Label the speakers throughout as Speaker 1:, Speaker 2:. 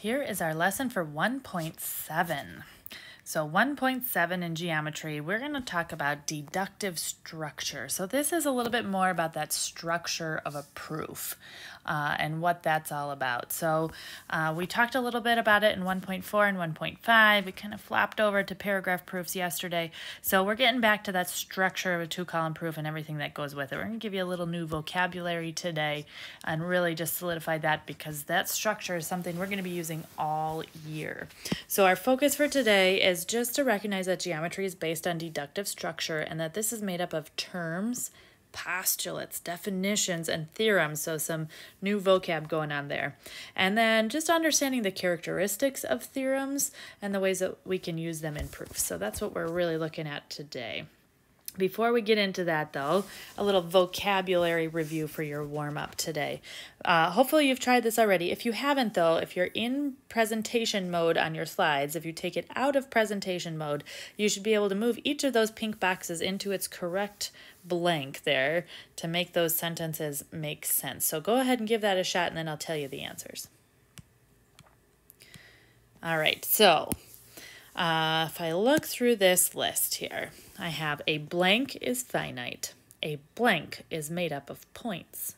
Speaker 1: Here is our lesson for 1.7. So 1.7 in geometry, we're going to talk about deductive structure. So this is a little bit more about that structure of a proof uh, and what that's all about. So uh, we talked a little bit about it in 1.4 and 1.5. We kind of flopped over to paragraph proofs yesterday. So we're getting back to that structure of a two-column proof and everything that goes with it. We're going to give you a little new vocabulary today and really just solidify that because that structure is something we're going to be using all year. So our focus for today is is just to recognize that geometry is based on deductive structure and that this is made up of terms, postulates, definitions, and theorems. So some new vocab going on there. And then just understanding the characteristics of theorems and the ways that we can use them in proofs. So that's what we're really looking at today. Before we get into that, though, a little vocabulary review for your warm up today. Uh, hopefully, you've tried this already. If you haven't, though, if you're in presentation mode on your slides, if you take it out of presentation mode, you should be able to move each of those pink boxes into its correct blank there to make those sentences make sense. So go ahead and give that a shot, and then I'll tell you the answers. All right, so uh, if I look through this list here, I have a blank is finite. A blank is made up of points.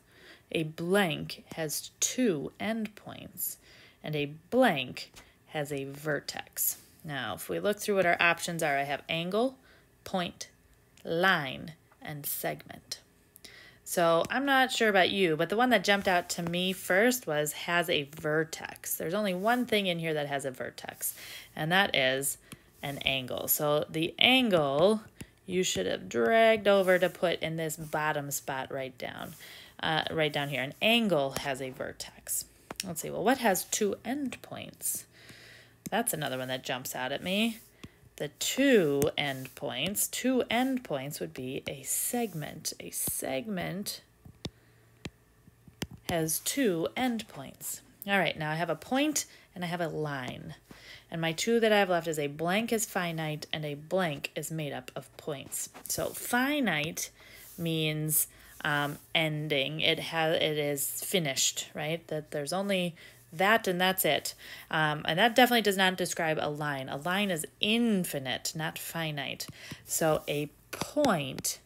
Speaker 1: A blank has two endpoints. And a blank has a vertex. Now, if we look through what our options are, I have angle, point, line, and segment. So I'm not sure about you, but the one that jumped out to me first was has a vertex. There's only one thing in here that has a vertex, and that is an angle. So the angle you should have dragged over to put in this bottom spot right down, uh, right down here. An angle has a vertex. Let's see, well, what has two endpoints? That's another one that jumps out at me the two endpoints, two endpoints would be a segment. A segment has two endpoints. All right, now I have a point and I have a line. And my two that I have left is a blank is finite and a blank is made up of points. So finite means um, ending. It has it is finished, right? That there's only that and that's it. Um, and that definitely does not describe a line. A line is infinite, not finite. So a point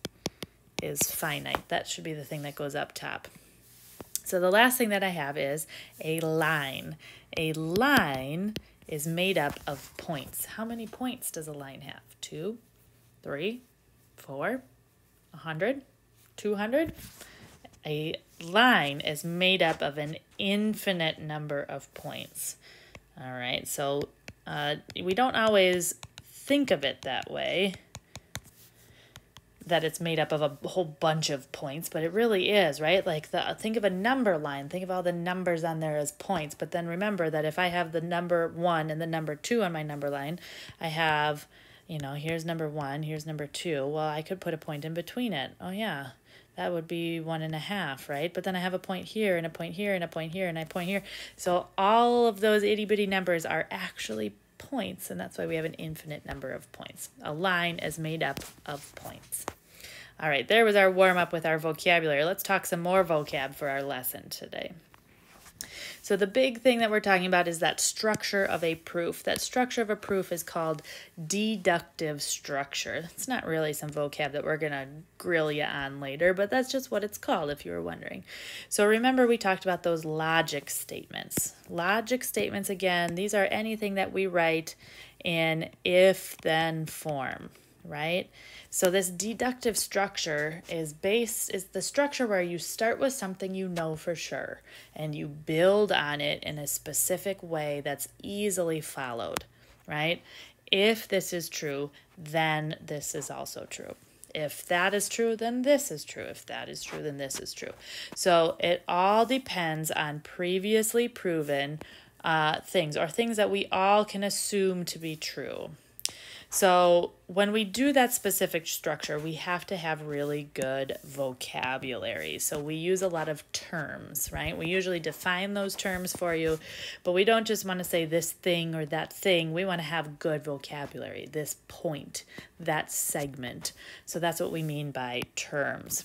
Speaker 1: is finite. That should be the thing that goes up top. So the last thing that I have is a line. A line is made up of points. How many points does a line have? Two, three, four, a hundred, two hundred? A line is made up of an infinite number of points. All right, so uh, we don't always think of it that way, that it's made up of a whole bunch of points, but it really is, right? Like the think of a number line, think of all the numbers on there as points, but then remember that if I have the number 1 and the number 2 on my number line, I have, you know, here's number 1, here's number 2. Well, I could put a point in between it. Oh yeah that would be one and a half, right? But then I have a point here and a point here and a point here and a point here. So all of those itty bitty numbers are actually points, and that's why we have an infinite number of points. A line is made up of points. All right, there was our warm up with our vocabulary. Let's talk some more vocab for our lesson today. So the big thing that we're talking about is that structure of a proof. That structure of a proof is called deductive structure. It's not really some vocab that we're going to grill you on later, but that's just what it's called if you were wondering. So remember we talked about those logic statements. Logic statements, again, these are anything that we write in if-then form, right? So this deductive structure is based is the structure where you start with something you know for sure and you build on it in a specific way that's easily followed, right? If this is true, then this is also true. If that is true, then this is true. If that is true, then this is true. So it all depends on previously proven uh, things or things that we all can assume to be true. So when we do that specific structure, we have to have really good vocabulary. So we use a lot of terms, right? We usually define those terms for you, but we don't just want to say this thing or that thing. We want to have good vocabulary, this point, that segment. So that's what we mean by terms.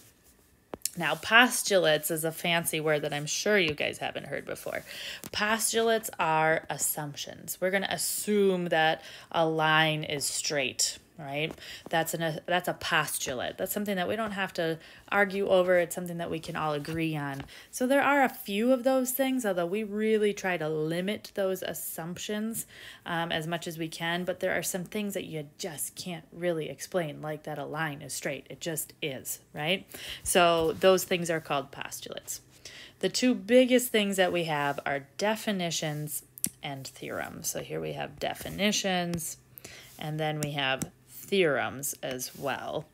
Speaker 1: Now, postulates is a fancy word that I'm sure you guys haven't heard before. Postulates are assumptions. We're going to assume that a line is straight, right? That's an that's a postulate. That's something that we don't have to argue over. It's something that we can all agree on. So there are a few of those things, although we really try to limit those assumptions um, as much as we can. But there are some things that you just can't really explain, like that a line is straight. It just is, right? So those things are called postulates. The two biggest things that we have are definitions and theorems. So here we have definitions, and then we have theorems as well.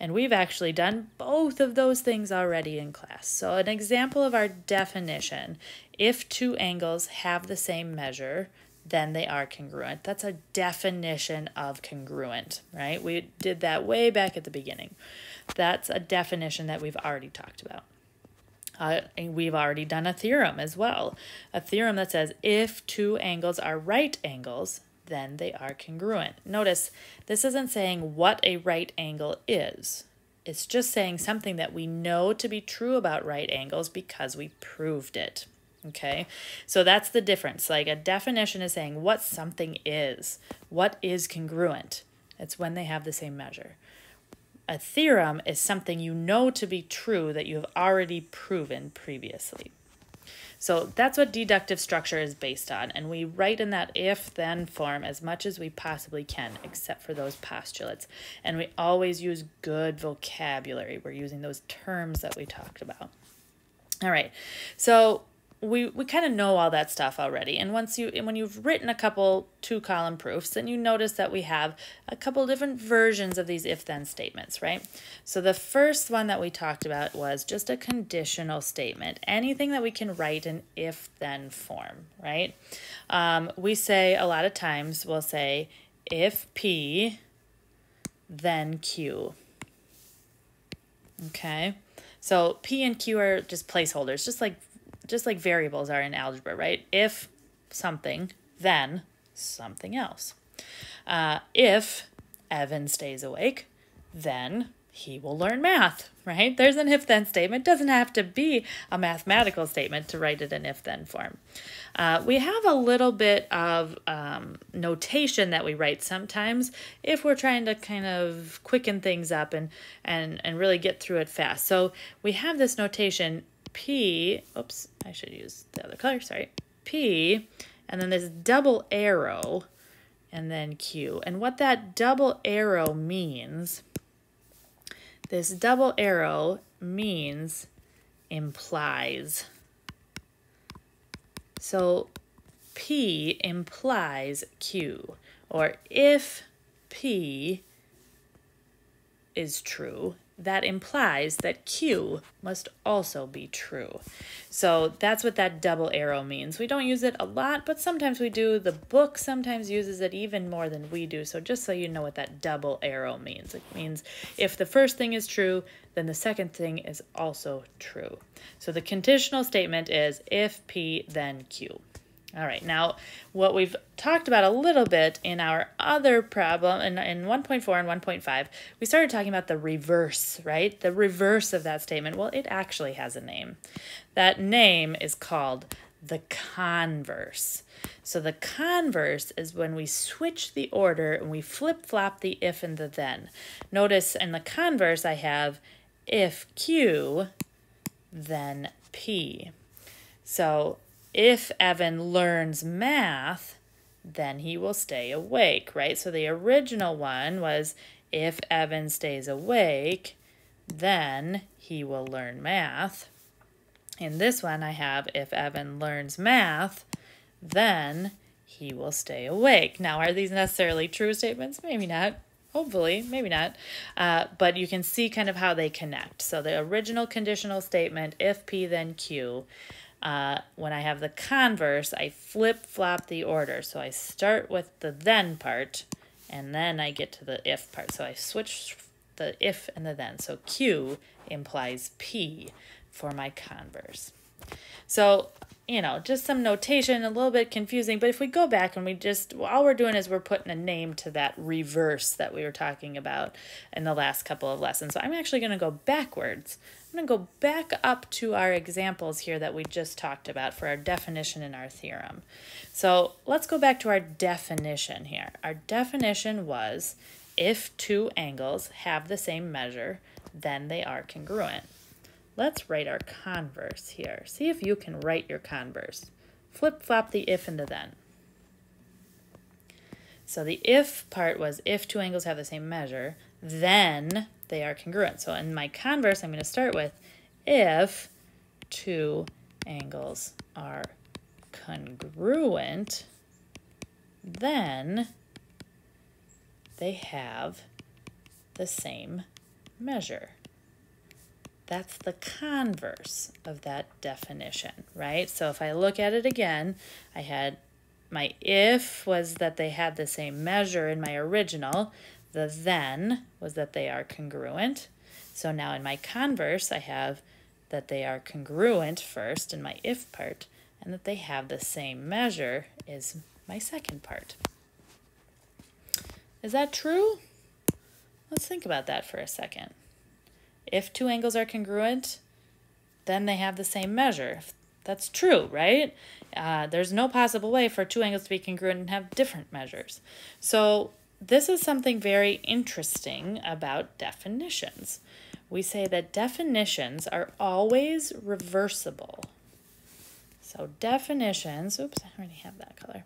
Speaker 1: And we've actually done both of those things already in class. So an example of our definition, if two angles have the same measure, then they are congruent. That's a definition of congruent, right? We did that way back at the beginning. That's a definition that we've already talked about. Uh, and we've already done a theorem as well. A theorem that says if two angles are right angles, then they are congruent. Notice this isn't saying what a right angle is. It's just saying something that we know to be true about right angles because we proved it. Okay, so that's the difference. Like a definition is saying what something is. What is congruent? It's when they have the same measure. A theorem is something you know to be true that you have already proven previously. So that's what deductive structure is based on. And we write in that if then form as much as we possibly can, except for those postulates. And we always use good vocabulary. We're using those terms that we talked about. All right. So we we kind of know all that stuff already. And once you and when you've written a couple two column proofs then you notice that we have a couple different versions of these if then statements right? So the first one that we talked about was just a conditional statement. Anything that we can write in if then form right? Um, we say a lot of times we'll say if p then q. Okay? So p and q are just placeholders just like just like variables are in algebra, right? If something, then something else. Uh, if Evan stays awake, then he will learn math, right? There's an if then statement. Doesn't have to be a mathematical statement to write it in if then form. Uh, we have a little bit of um, notation that we write sometimes if we're trying to kind of quicken things up and, and, and really get through it fast. So we have this notation P, oops, I should use the other color, sorry, P, and then this double arrow, and then Q. And what that double arrow means, this double arrow means implies. So P implies Q, or if P is true, that implies that Q must also be true. So that's what that double arrow means. We don't use it a lot, but sometimes we do. The book sometimes uses it even more than we do. So just so you know what that double arrow means, it means if the first thing is true, then the second thing is also true. So the conditional statement is if P, then Q. All right, now what we've talked about a little bit in our other problem, in, in 1.4 and 1.5, we started talking about the reverse, right? The reverse of that statement. Well, it actually has a name. That name is called the converse. So the converse is when we switch the order and we flip-flop the if and the then. Notice in the converse I have if Q, then P. So if Evan learns math, then he will stay awake, right? So the original one was if Evan stays awake, then he will learn math. In this one, I have if Evan learns math, then he will stay awake. Now, are these necessarily true statements? Maybe not. Hopefully, maybe not. Uh, but you can see kind of how they connect. So the original conditional statement, if P then Q, uh, when I have the converse, I flip-flop the order. So I start with the then part, and then I get to the if part. So I switch the if and the then. So Q implies P for my converse. So, you know, just some notation, a little bit confusing, but if we go back and we just, all we're doing is we're putting a name to that reverse that we were talking about in the last couple of lessons. So I'm actually going to go backwards I'm going to go back up to our examples here that we just talked about for our definition in our theorem. So let's go back to our definition here. Our definition was if two angles have the same measure, then they are congruent. Let's write our converse here. See if you can write your converse. Flip-flop the if into then. So the if part was if two angles have the same measure, then they are congruent. So in my converse, I'm going to start with if two angles are congruent, then they have the same measure. That's the converse of that definition, right? So if I look at it again, I had my if was that they had the same measure in my original. The then was that they are congruent. So now in my converse, I have that they are congruent first in my if part, and that they have the same measure is my second part. Is that true? Let's think about that for a second. If two angles are congruent, then they have the same measure. That's true, right? Uh, there's no possible way for two angles to be congruent and have different measures. So this is something very interesting about definitions. We say that definitions are always reversible. So definitions, oops, I already have that color.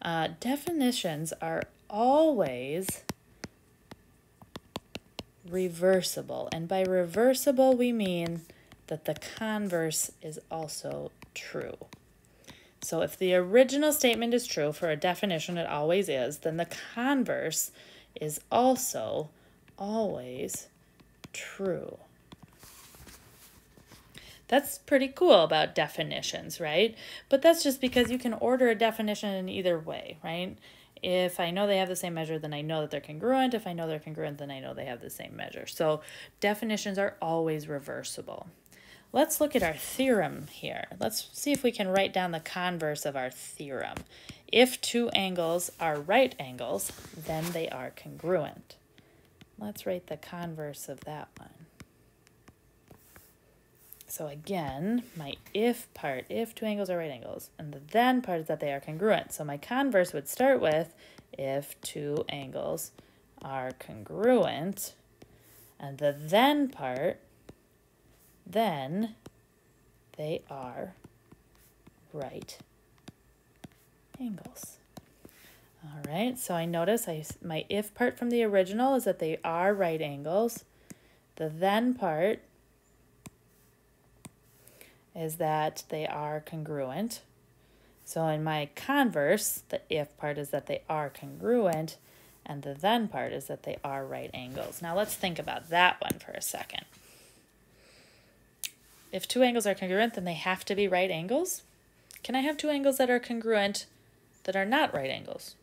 Speaker 1: Uh, definitions are always reversible. And by reversible, we mean that the converse is also true. So if the original statement is true for a definition, it always is, then the converse is also always true. That's pretty cool about definitions, right? But that's just because you can order a definition in either way, right? If I know they have the same measure, then I know that they're congruent. If I know they're congruent, then I know they have the same measure. So definitions are always reversible. Let's look at our theorem here. Let's see if we can write down the converse of our theorem. If two angles are right angles, then they are congruent. Let's write the converse of that one. So again, my if part, if two angles are right angles, and the then part is that they are congruent. So my converse would start with if two angles are congruent, and the then part then they are right angles. All right, so I notice I, my if part from the original is that they are right angles. The then part is that they are congruent. So in my converse, the if part is that they are congruent, and the then part is that they are right angles. Now let's think about that one for a second. If two angles are congruent, then they have to be right angles. Can I have two angles that are congruent that are not right angles?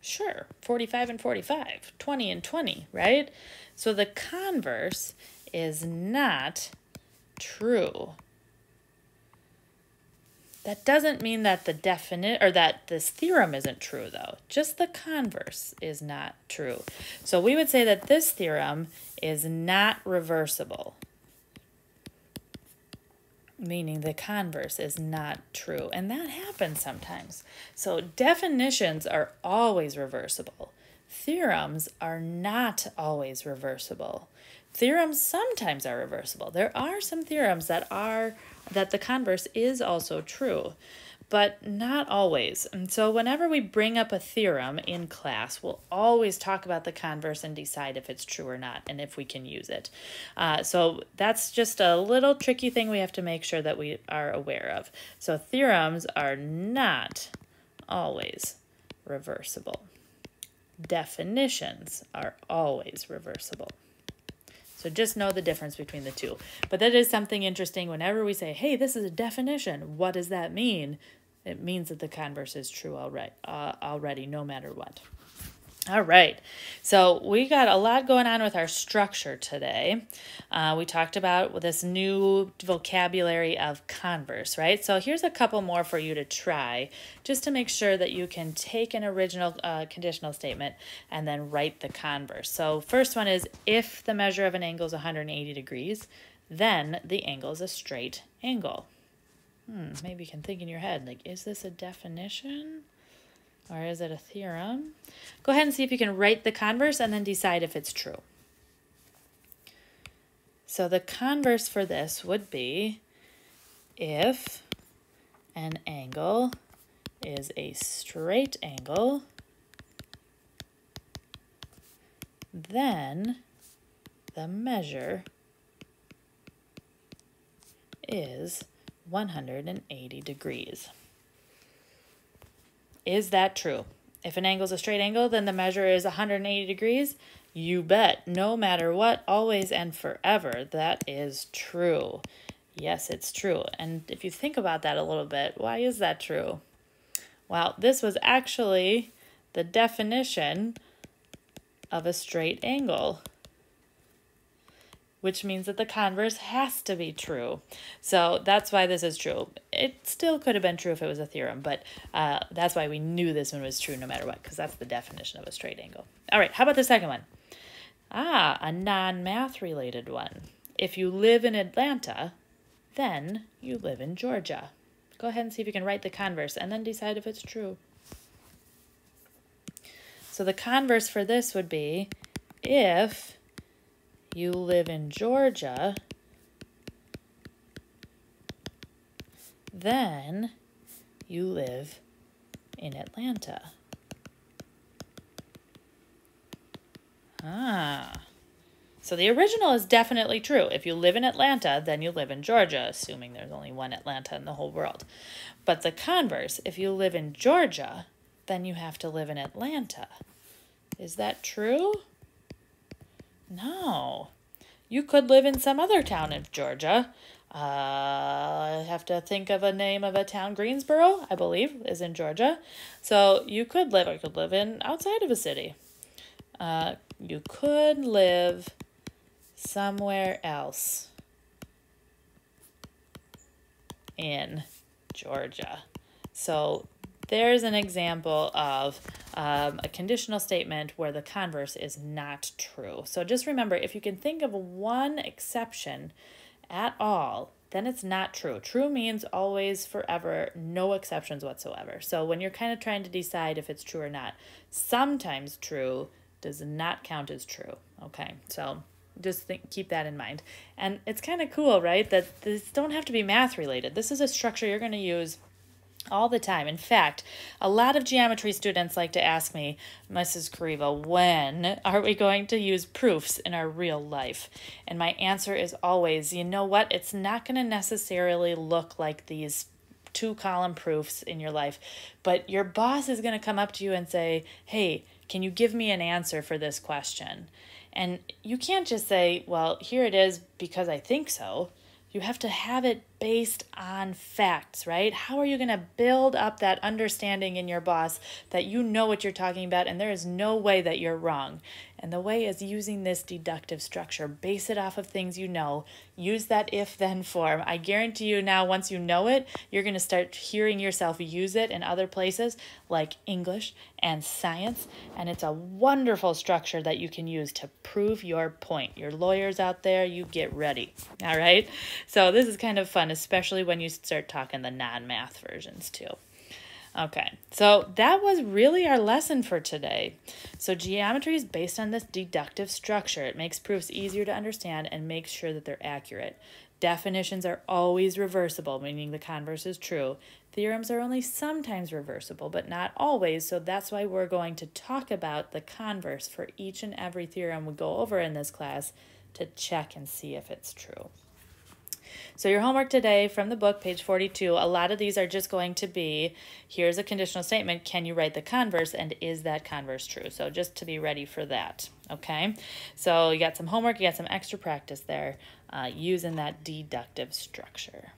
Speaker 1: Sure, 45 and 45, 20 and 20, right? So the converse is not true. That doesn't mean that the definite or that this theorem isn't true though. Just the converse is not true. So we would say that this theorem is not reversible meaning the converse is not true. And that happens sometimes. So definitions are always reversible. Theorems are not always reversible. Theorems sometimes are reversible. There are some theorems that are that the converse is also true but not always. And so whenever we bring up a theorem in class, we'll always talk about the converse and decide if it's true or not and if we can use it. Uh, so that's just a little tricky thing we have to make sure that we are aware of. So theorems are not always reversible. Definitions are always reversible. So just know the difference between the two. But that is something interesting whenever we say, hey, this is a definition. What does that mean? It means that the converse is true already, uh, already no matter what. All right, so we got a lot going on with our structure today. Uh, we talked about this new vocabulary of converse, right? So here's a couple more for you to try just to make sure that you can take an original uh, conditional statement and then write the converse. So first one is if the measure of an angle is 180 degrees, then the angle is a straight angle. Hmm, maybe you can think in your head, like, is this a definition? Or is it a theorem? Go ahead and see if you can write the converse and then decide if it's true. So the converse for this would be if an angle is a straight angle, then the measure is 180 degrees. Is that true? If an angle is a straight angle, then the measure is 180 degrees. You bet, no matter what, always and forever, that is true. Yes, it's true. And if you think about that a little bit, why is that true? Well, this was actually the definition of a straight angle which means that the converse has to be true. So that's why this is true. It still could have been true if it was a theorem, but uh, that's why we knew this one was true no matter what, because that's the definition of a straight angle. All right, how about the second one? Ah, a non-math related one. If you live in Atlanta, then you live in Georgia. Go ahead and see if you can write the converse and then decide if it's true. So the converse for this would be if you live in Georgia, then you live in Atlanta. Ah. So the original is definitely true. If you live in Atlanta, then you live in Georgia, assuming there's only one Atlanta in the whole world. But the converse, if you live in Georgia, then you have to live in Atlanta. Is that true? No. You could live in some other town in Georgia. Uh, I have to think of a name of a town. Greensboro, I believe, is in Georgia. So you could live, I could live in outside of a city. Uh, you could live somewhere else in Georgia. So there's an example of um, a conditional statement where the converse is not true. So just remember, if you can think of one exception at all, then it's not true. True means always, forever, no exceptions whatsoever. So when you're kind of trying to decide if it's true or not, sometimes true does not count as true. Okay, so just think, keep that in mind. And it's kind of cool, right? That this don't have to be math related. This is a structure you're going to use all the time. In fact, a lot of geometry students like to ask me, Mrs. Corriveau, when are we going to use proofs in our real life? And my answer is always, you know what? It's not going to necessarily look like these two column proofs in your life, but your boss is going to come up to you and say, hey, can you give me an answer for this question? And you can't just say, well, here it is because I think so. You have to have it based on facts, right? How are you going to build up that understanding in your boss that you know what you're talking about and there is no way that you're wrong? And the way is using this deductive structure. Base it off of things you know. Use that if then form. I guarantee you now, once you know it, you're going to start hearing yourself use it in other places like English and science. And it's a wonderful structure that you can use to prove your point. Your lawyers out there, you get ready. All right. So this is kind of fun, especially when you start talking the non math versions too. Okay, so that was really our lesson for today. So geometry is based on this deductive structure. It makes proofs easier to understand and makes sure that they're accurate. Definitions are always reversible, meaning the converse is true. Theorems are only sometimes reversible, but not always, so that's why we're going to talk about the converse for each and every theorem we go over in this class to check and see if it's true. So your homework today from the book, page 42, a lot of these are just going to be, here's a conditional statement, can you write the converse, and is that converse true? So just to be ready for that, okay? So you got some homework, you got some extra practice there uh, using that deductive structure.